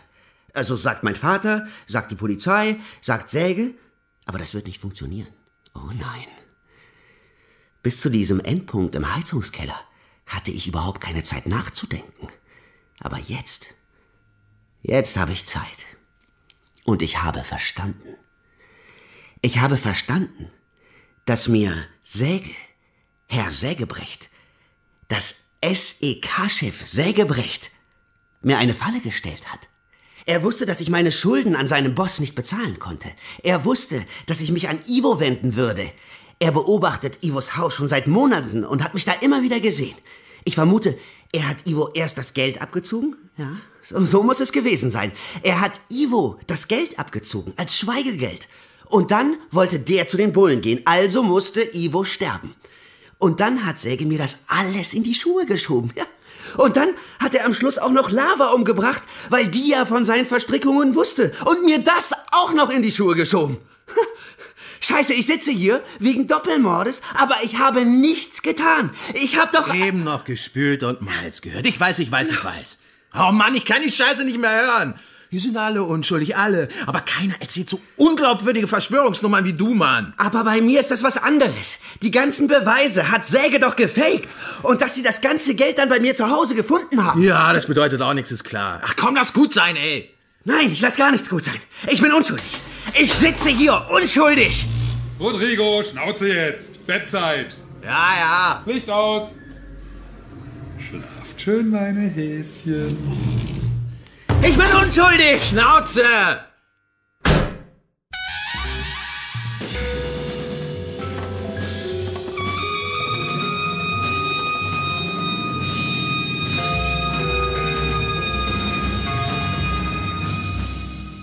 Also sagt mein Vater, sagt die Polizei, sagt Säge. Aber das wird nicht funktionieren. Oh nein. Bis zu diesem Endpunkt im Heizungskeller hatte ich überhaupt keine Zeit nachzudenken. Aber jetzt, jetzt habe ich Zeit. Und ich habe verstanden. Ich habe verstanden, dass mir Säge, Herr Sägebrecht, das SEK-Chef Sägebrecht, mir eine Falle gestellt hat. Er wusste, dass ich meine Schulden an seinem Boss nicht bezahlen konnte. Er wusste, dass ich mich an Ivo wenden würde. Er beobachtet Ivos Haus schon seit Monaten und hat mich da immer wieder gesehen. Ich vermute, er hat Ivo erst das Geld abgezogen? Ja, so, so muss es gewesen sein. Er hat Ivo das Geld abgezogen, als Schweigegeld. Und dann wollte der zu den Bullen gehen, also musste Ivo sterben. Und dann hat Säge mir das alles in die Schuhe geschoben. Ja. Und dann hat er am Schluss auch noch Lava umgebracht, weil die ja von seinen Verstrickungen wusste. Und mir das auch noch in die Schuhe geschoben. Scheiße, ich sitze hier wegen Doppelmordes, aber ich habe nichts getan. Ich habe doch... Eben noch gespült und Malz gehört. Ich weiß, ich weiß, ich weiß. Oh Mann, ich kann die Scheiße nicht mehr hören. Die sind alle unschuldig, alle. Aber keiner erzählt so unglaubwürdige Verschwörungsnummern wie du, Mann. Aber bei mir ist das was anderes. Die ganzen Beweise hat Säge doch gefaked. Und dass sie das ganze Geld dann bei mir zu Hause gefunden haben. Ja, das bedeutet auch nichts, ist klar. Ach komm, lass gut sein, ey. Nein, ich lass gar nichts gut sein. Ich bin unschuldig. Ich sitze hier unschuldig. Rodrigo, Schnauze jetzt. Bettzeit. Ja, ja. Licht aus. Schlaft schön, meine Häschen. Ich bin unschuldig. Schnauze.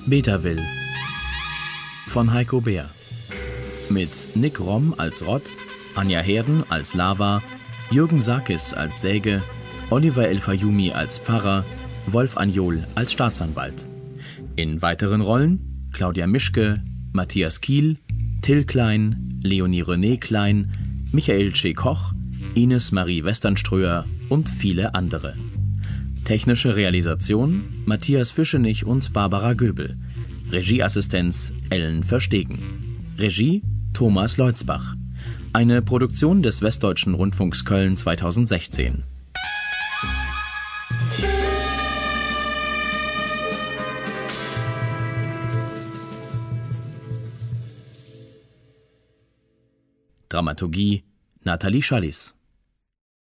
Betaville von Heiko Bär. Mit Nick Romm als Rott, Anja Herden als Lava, Jürgen Sakis als Säge, Oliver El Fayumi als Pfarrer, Wolf Anjol als Staatsanwalt. In weiteren Rollen Claudia Mischke, Matthias Kiel, Till Klein, Leonie René Klein, Michael C. Koch, Ines Marie Westernströer und viele andere. Technische Realisation Matthias Fischenich und Barbara Göbel. Regieassistenz Ellen Verstegen. Regie Thomas Leutzbach. Eine Produktion des Westdeutschen Rundfunks Köln 2016. Dramaturgie Nathalie Schallis